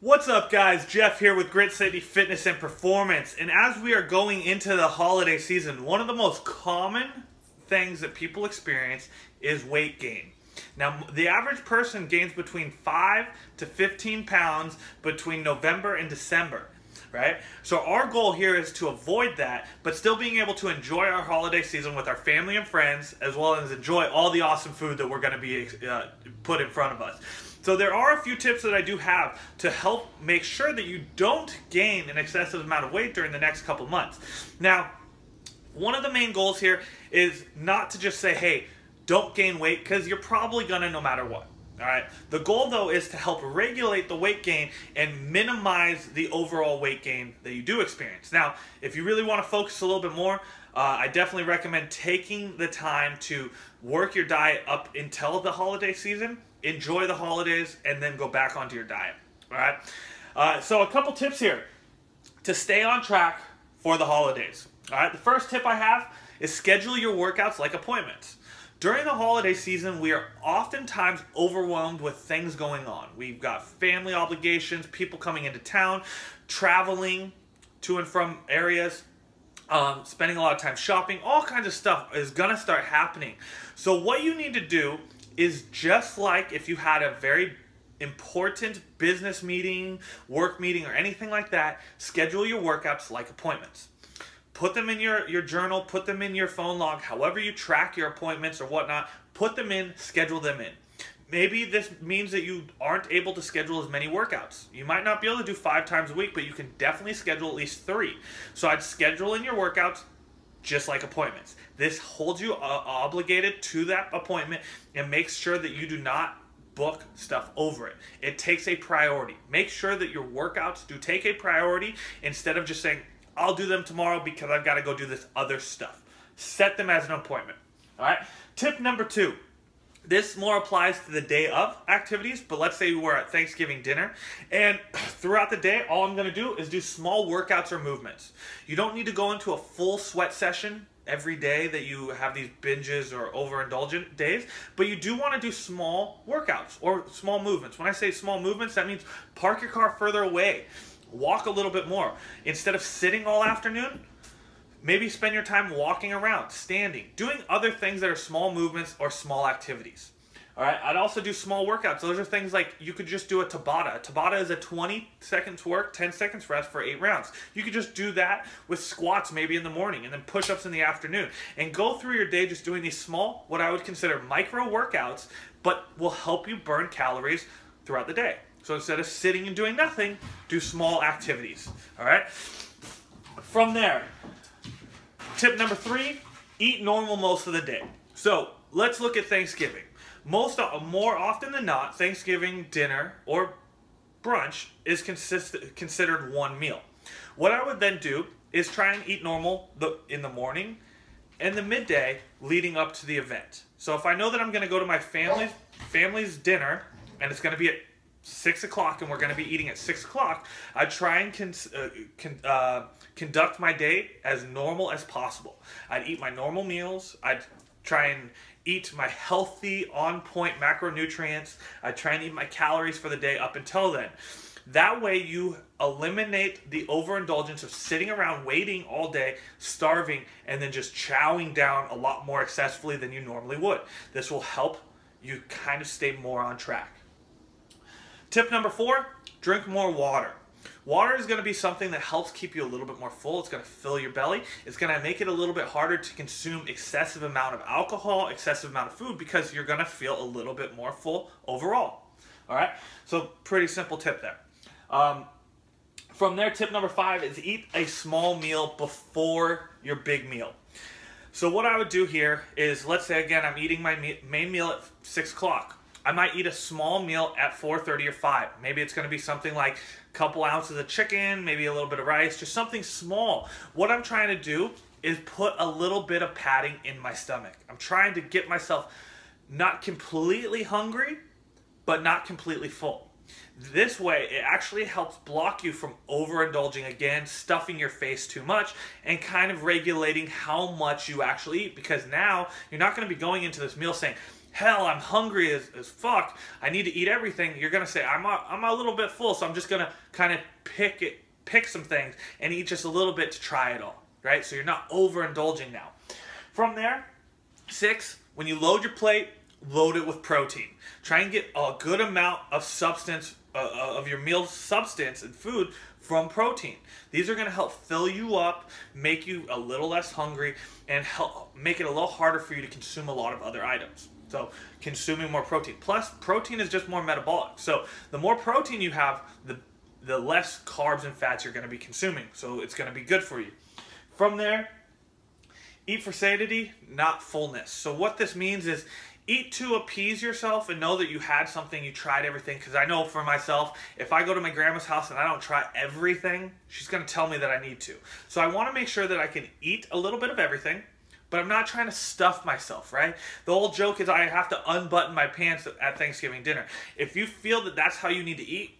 What's up, guys? Jeff here with Grit City Fitness and Performance. And as we are going into the holiday season, one of the most common things that people experience is weight gain. Now, the average person gains between 5 to 15 pounds between November and December, right? So, our goal here is to avoid that, but still being able to enjoy our holiday season with our family and friends, as well as enjoy all the awesome food that we're going to be uh, put in front of us. So there are a few tips that I do have to help make sure that you don't gain an excessive amount of weight during the next couple months. Now, one of the main goals here is not to just say, hey, don't gain weight because you're probably gonna no matter what. All right. The goal though is to help regulate the weight gain and minimize the overall weight gain that you do experience. Now, if you really want to focus a little bit more, uh, I definitely recommend taking the time to work your diet up until the holiday season enjoy the holidays, and then go back onto your diet. All right. Uh, so a couple tips here to stay on track for the holidays. All right. The first tip I have is schedule your workouts like appointments. During the holiday season, we are oftentimes overwhelmed with things going on. We've got family obligations, people coming into town, traveling to and from areas, um, spending a lot of time shopping, all kinds of stuff is to start happening. So, what you need to do is just like if you had a very important business meeting, work meeting, or anything like that, schedule your workouts like appointments. Put them in your, your journal, put them in your phone log, however you track your appointments or whatnot, put them in, schedule them in. Maybe this means that you aren't able to schedule as many workouts. You might not be able to do five times a week, but you can definitely schedule at least three. So I'd schedule in your workouts, just like appointments. This holds you uh, obligated to that appointment and makes sure that you do not book stuff over it. It takes a priority. Make sure that your workouts do take a priority instead of just saying, I'll do them tomorrow because I've got to go do this other stuff. Set them as an appointment. All right. Tip number two this more applies to the day of activities, but let's say we're at Thanksgiving dinner, and throughout the day, all I'm gonna do is do small workouts or movements. You don't need to go into a full sweat session every day that you have these binges or overindulgent days, but you do want to do small workouts or small movements. When I say small movements, that means park your car further away, walk a little bit more. Instead of sitting all afternoon, Maybe spend your time walking around, standing, doing other things that are small movements or small activities. All right, I'd also do small workouts. Those are things like you could just do a Tabata. Tabata is a 20 seconds work, 10 seconds rest for eight rounds. You could just do that with squats maybe in the morning and then push ups in the afternoon. And go through your day just doing these small, what I would consider micro workouts, but will help you burn calories throughout the day. So instead of sitting and doing nothing, do small activities. All right, from there, Tip number three, eat normal most of the day. So let's look at Thanksgiving. Most uh, more often than not, Thanksgiving dinner or brunch is consist, considered one meal. What I would then do is try and eat normal the, in the morning and the midday leading up to the event. So if I know that I'm going to go to my family's family's dinner and it's going to be at six o'clock and we're going to be eating at six o'clock, I try and con- uh, con- uh, conduct my day as normal as possible. I'd eat my normal meals. I'd try and eat my healthy, on point macronutrients. I'd try and eat my calories for the day up until then. That way, you eliminate the overindulgence of sitting around waiting all day, starving, and then just chowing down a lot more excessively than you normally would. This will help you kind of stay more on track. Tip number four drink more water. Water is going to be something that helps keep you a little bit more full. It's going to fill your belly. It's going to make it a little bit harder to consume excessive amount of alcohol, excessive amount of food because you're going to feel a little bit more full overall. All right, so pretty simple tip there. Um, from there, tip number five is eat a small meal before your big meal. So what I would do here is, let's say again, I'm eating my main meal at six o'clock. I might eat a small meal at 4.30 or 5. Maybe it's going to be something like a couple ounces of chicken, maybe a little bit of rice, just something small. What I'm trying to do is put a little bit of padding in my stomach. I'm trying to get myself not completely hungry, but not completely full. This way, it actually helps block you from overindulging again, stuffing your face too much, and kind of regulating how much you actually eat because now you're not going to be going into this meal saying, hell, I'm hungry as, as fuck. I need to eat everything. You're gonna say, I'm a, I'm a little bit full, so I'm just gonna kind of pick it, pick some things and eat just a little bit to try it all, right? So you're not overindulging now. From there, six, when you load your plate, load it with protein. Try and get a good amount of substance uh, uh, of your meal substance and food from protein. These are going to help fill you up, make you a little less hungry, and help make it a little harder for you to consume a lot of other items. So, consuming more protein. Plus, protein is just more metabolic. So, the more protein you have, the the less carbs and fats you're going to be consuming. So, it's going to be good for you. From there, eat for satiety, not fullness. So, what this means is eat to appease yourself and know that you had something, you tried everything. Because I know for myself, if I go to my grandma's house and I don't try everything, she's going to tell me that I need to. So I want to make sure that I can eat a little bit of everything, but I'm not trying to stuff myself, right? The old joke is I have to unbutton my pants at Thanksgiving dinner. If you feel that that's how you need to eat,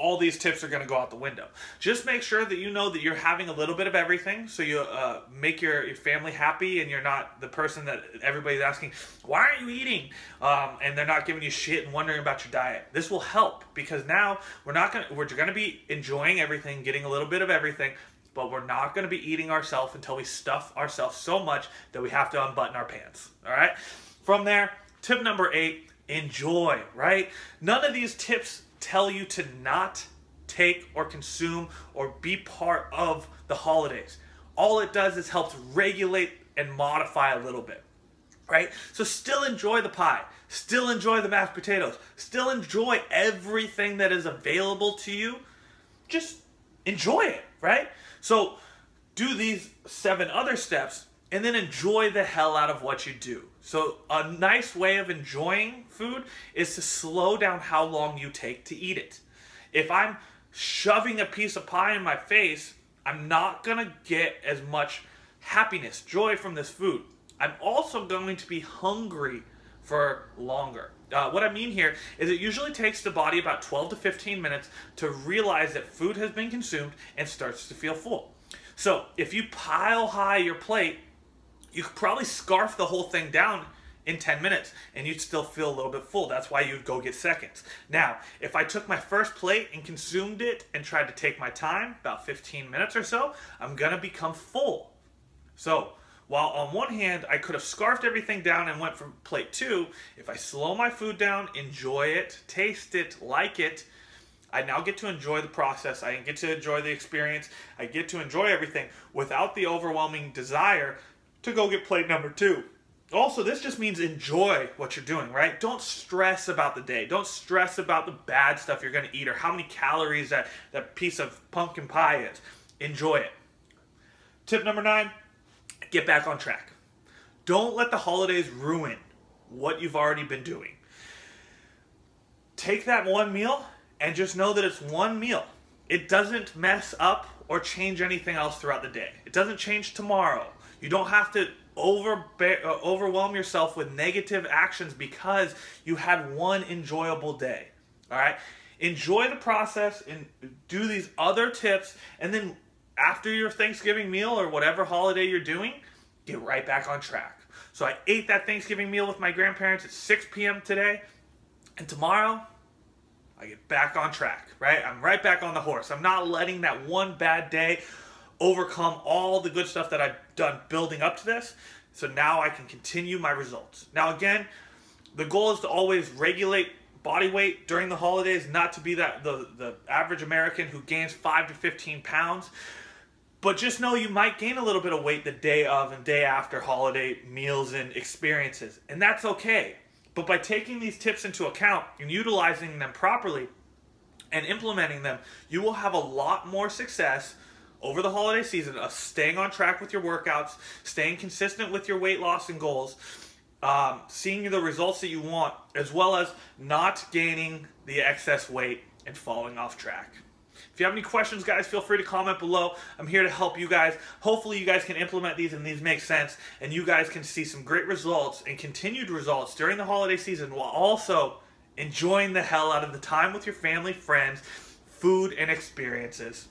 all these tips are going to go out the window. Just make sure that you know that you're having a little bit of everything so you uh, make your, your family happy and you're not the person that everybody's asking, why aren't you eating? Um, and they're not giving you shit and wondering about your diet. This will help because now we're not going to, we're going to be enjoying everything, getting a little bit of everything, but we're not going to be eating ourselves until we stuff ourselves so much that we have to unbutton our pants. All right. From there, tip number eight, enjoy, right? None of these tips tell you to not take or consume or be part of the holidays. All it does is helps regulate and modify a little bit. Right? So still enjoy the pie. Still enjoy the mashed potatoes. Still enjoy everything that is available to you. Just enjoy it, right? So do these seven other steps and then enjoy the hell out of what you do. So, a nice way of enjoying food is to slow down how long you take to eat it. If I'm shoving a piece of pie in my face, I'm not gonna get as much happiness, joy from this food. I'm also going to be hungry for longer. Uh, what I mean here is it usually takes the body about 12 to 15 minutes to realize that food has been consumed and starts to feel full. So if you pile high your plate, you could probably scarf the whole thing down in 10 minutes and you'd still feel a little bit full. That's why you'd go get seconds. Now, if I took my first plate and consumed it and tried to take my time, about 15 minutes or so, I'm gonna become full. So, while on one hand, I could have scarfed everything down and went from plate two, if I slow my food down, enjoy it, taste it, like it, I now get to enjoy the process. I get to enjoy the experience. I get to enjoy everything without the overwhelming desire to go get plate number two. Also, this just means enjoy what you're doing, right? Don't stress about the day. Don't stress about the bad stuff you're going to eat or how many calories that, that piece of pumpkin pie is. Enjoy it. Tip number nine get back on track. Don't let the holidays ruin what you've already been doing. Take that one meal and just know that it's one meal. It doesn't mess up or change anything else throughout the day. It doesn't change tomorrow. You don't have to uh, overwhelm yourself with negative actions because you had one enjoyable day. All right? Enjoy the process and do these other tips and then after your Thanksgiving meal or whatever holiday you're doing, get right back on track. So I ate that Thanksgiving meal with my grandparents at 6 p.m. today, and tomorrow I get back on track, right? I'm right back on the horse. I'm not letting that one bad day overcome all the good stuff that I've done building up to this. So now I can continue my results. Now, again, the goal is to always regulate body weight during the holidays, not to be that the, the average American who gains 5 to 15 pounds. But just know you might gain a little bit of weight the day of and day after holiday meals and experiences. And that's okay. But by taking these tips into account and utilizing them properly and implementing them, you will have a lot more success over the holiday season of staying on track with your workouts, staying consistent with your weight loss and goals, um, seeing the results that you want, as well as not gaining the excess weight and falling off track. If you have any questions, guys, feel free to comment below. I'm here to help you guys. Hopefully, you guys can implement these and these make sense, and you guys can see some great results and continued results during the holiday season while also enjoying the hell out of the time with your family, friends, food, and experiences.